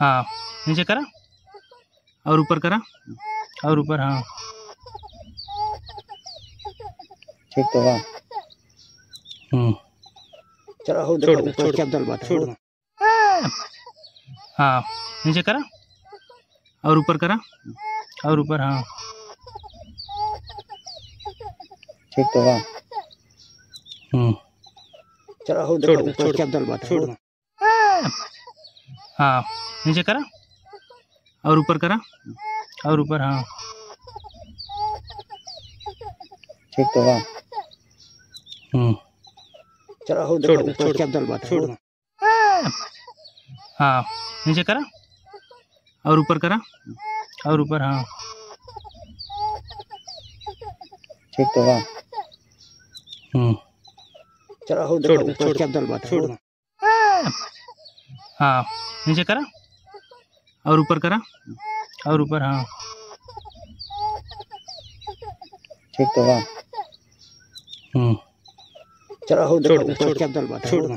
हाँ नीचे करा। और ऊपर करा। और ऊपर हाँ। ठीक तो हम्म। चलो हो छोड़ दे, छोड़ छोड़ हाँ नीचे करा। और ऊपर करा। और ऊपर हाँ। ठीक तो बा हम्म। चलो हो छोड़ देखो दे, ऊपर छोड़ चद्दर बाटे छोड़ हाँ नीचे करा। और ऊपर करा। और ऊपर हाँ। ठीक तो हम्म। चलो हो छोड़ दे, छोड़ छोड़ हाँ नीचे करा। और ऊपर करा। और ऊपर हाँ। ठीक तो बा हम्म। चलो हो छोड़ छोड़ बाटे छोड़ हाँ नीचे करा। और ऊपर करा। और ऊपर हाँ। ठीक तो हाँ। हम्म। चलो हो छोड़ देखो ऊपर छोड़ चद्दर छोड़